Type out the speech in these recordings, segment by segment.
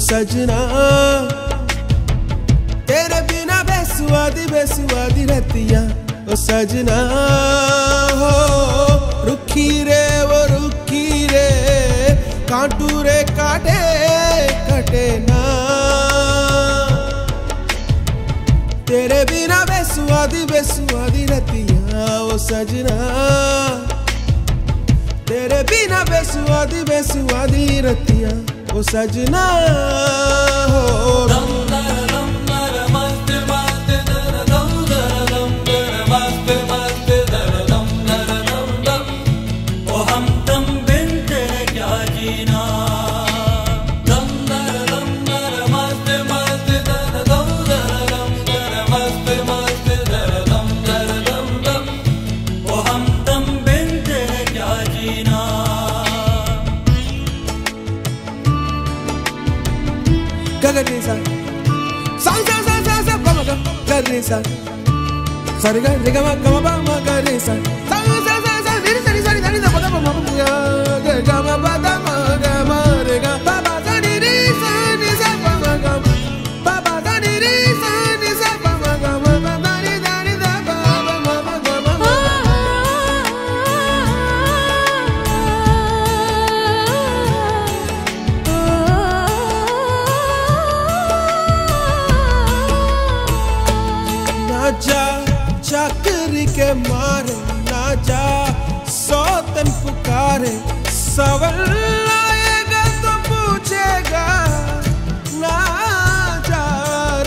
सजना। तेरे बिना बेसुआदी बेसुआदी रतिया, ओ सजना। हो, रुखी रे वो रुखी रे, कांटू रे काटे, कटे ना। तेरे बिना बेसुआदी बेसुआदी रतिया, ओ सजना। तेरे बिना बेसुआदी बेसुआदी रतिया ओ सजना हो। sari ga ri ga ma ga ma ba ma ga ri sa sa sa sa sa sa sa सवल आएगा तो पूछेगा, ना जा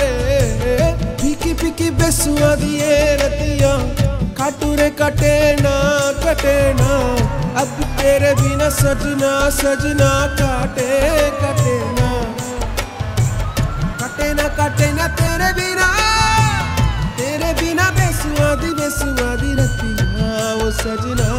रे। फीकी फीकी बेसुआ दिए रतिया काटू रे कटे ना कटे ना। अब तेरे बिना सजना सजना काटे, कटे ना। कटे ना कटे ना तेरे बिना। तेरे बिना बेसुआदी बेसुआदी रतिया, वो सजना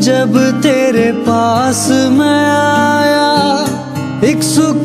जब तेरे पास मैं आया एक सुख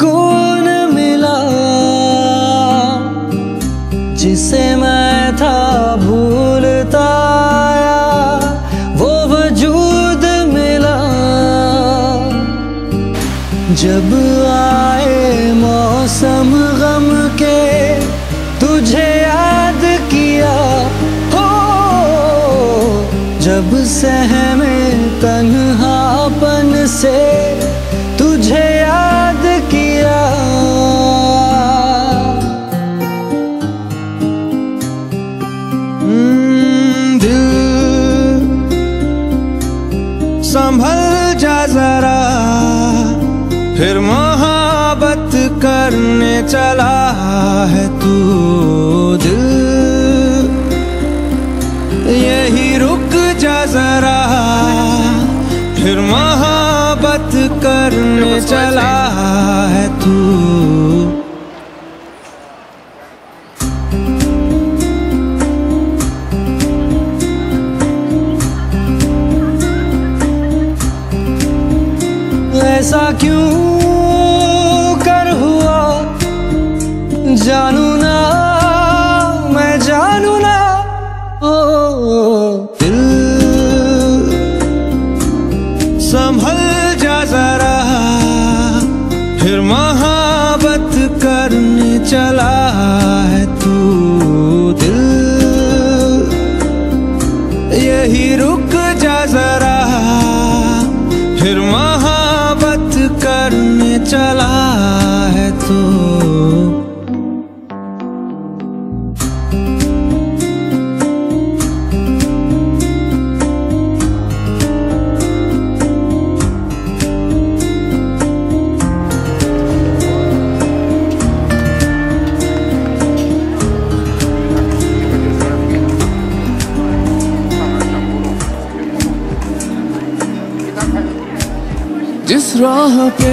जिस राह पे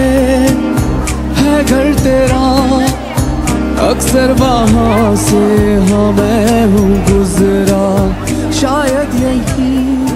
है घर तेरा अक्सर वहाँ से हाँ हमें हूँ गुजरा। शायद यही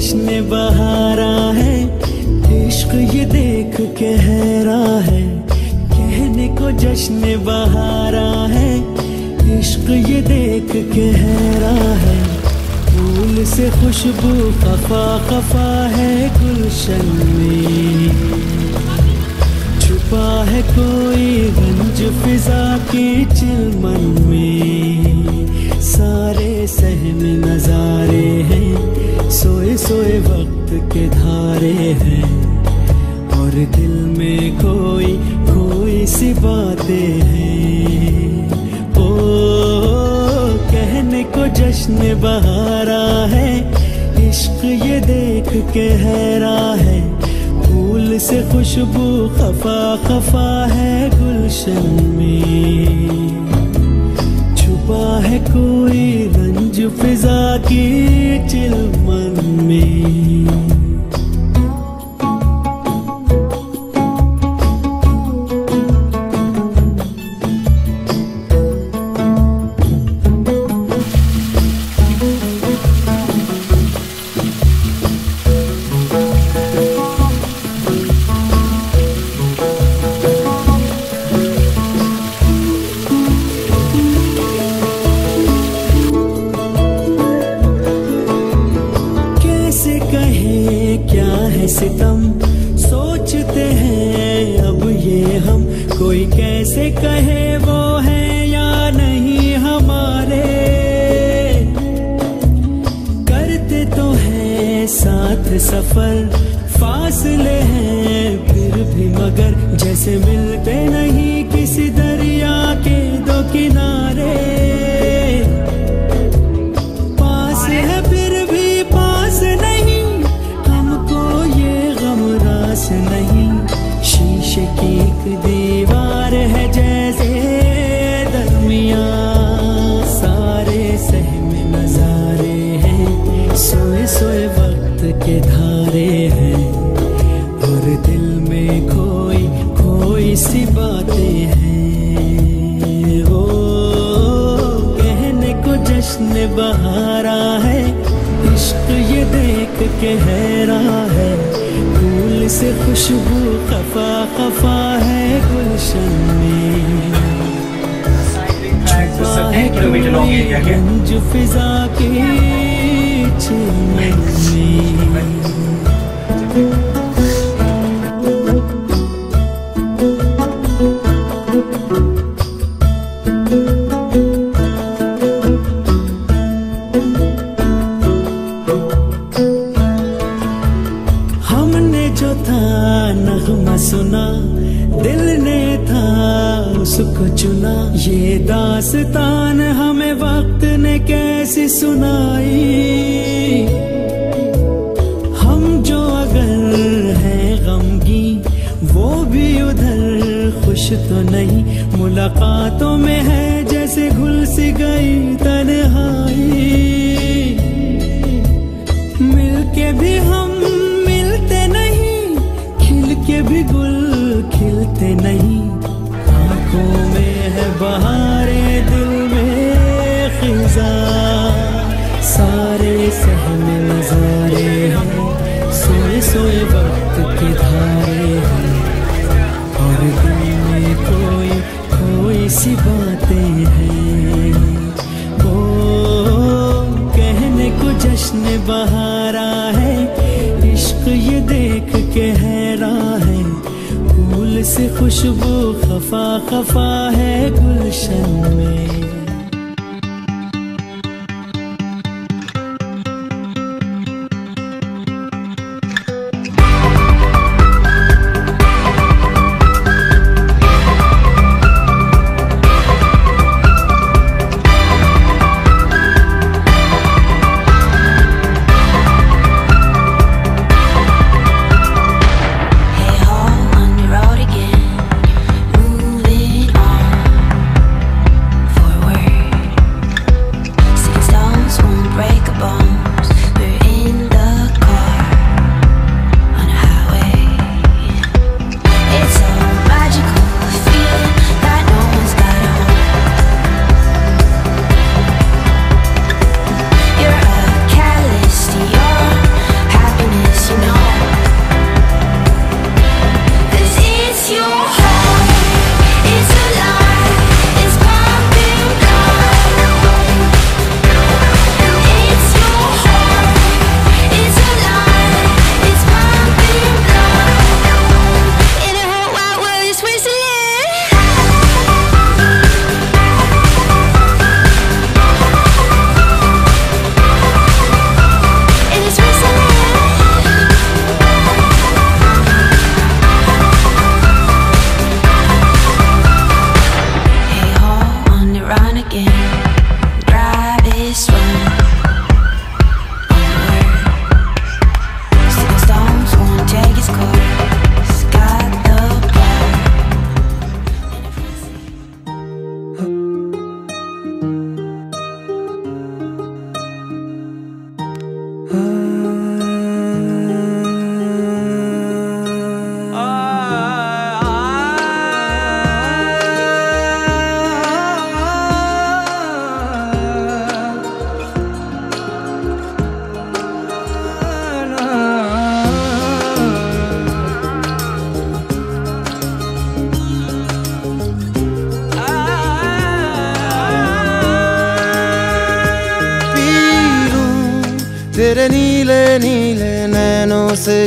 जश्न बहारा है, इश्क ये देख के हैरा है। कहने को जश्न बहारा है, इश्क ये देख के हैरा है। फूल से खुशबू खफा खफा है गुलशन में। छुपा है कोई गंज फिजा के चिलमन में। सारे सहन नजारे हैं सोए सोए वक्त के धारे हैं। और दिल में कोई कोई सी बातें हैं। ओ, कहने को जश्न बहारा है, इश्क ये देख के हैरा है। फूल से खुशबू खफा खफा है गुलशन में। छुपा है कोई रंज फिजा की चिलमन में सी बातें हैं। ओ, कहने को जश्न बहारा है, इश्क ये देख के हैरा है। फूल से खुशबू खफा खफा है गुलशन में।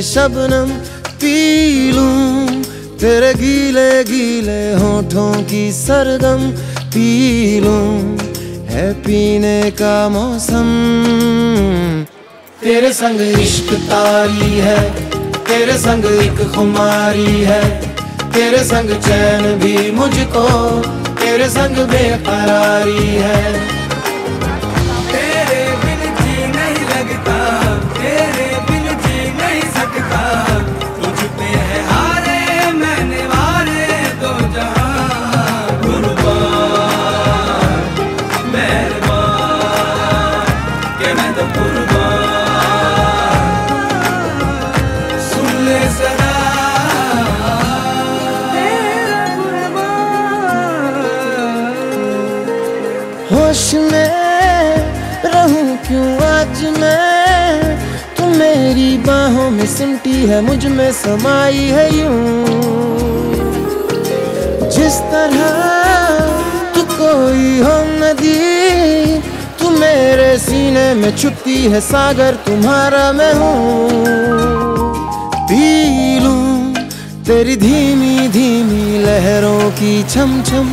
शबनम पी लूँ। तेरे गीले गीले होठों की सरगम पी लूँ। है पीने का मौसम। तेरे संग इश्क तारी है। तेरे संग एक खुमारी है। तेरे संग चैन भी मुझको। तेरे संग बेकरारी है। सिमटी है मुझमें समाई है यूँ। जिस तरह तू कोई हो नदी, तू मेरे सीने में छुपती है सागर, तुम्हारा मैं हूँ। पी लूँ तेरी धीमी धीमी लहरों की छम छम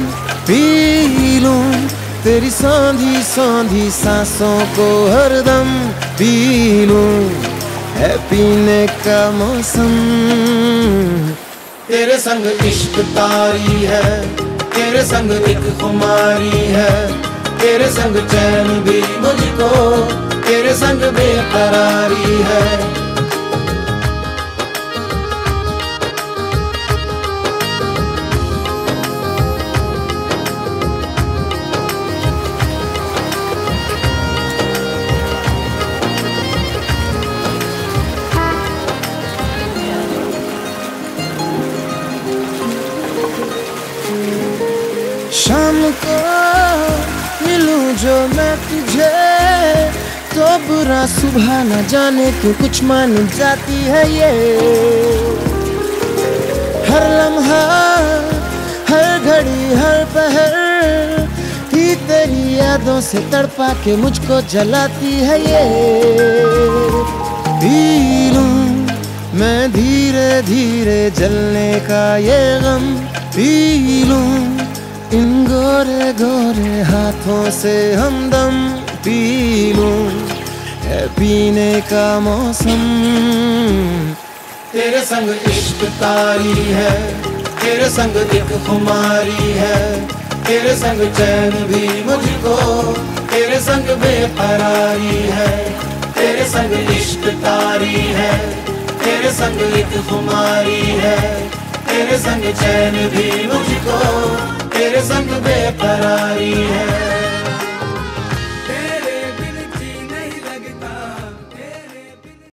पी तेरी सांधी सांधी सांसों को हरदम। पी लूँ है पीने का मौसम। तेरे संग इश्क तारी है, तेरे संग एक खुमारी है। तेरे संग चैन भी मुझको, तेरे संग बेकरारी है। बुरा सुबह न जाने क्यों कुछ मान जाती है ये? हर लम्हा, हर घड़ी, हर पहर ही तेरी यादों से तड़पा के मुझको जलाती है ये। पी मैं धीरे धीरे जलने का ये गम। पी लूँ इन गोरे गोरे हाथों से हमदम। पी लूँ है पीने का मौसम। तेरे संग इश्क तारी है, तेरे संग एक खुमारी है। तेरे संग चैन भी मुझको, तेरे संग बेकरारी है। तेरे संग इश्क तारी है, तेरे संग एक खुमारी है। तेरे संग चैन भी मुझको, तेरे संग बेकरारी है।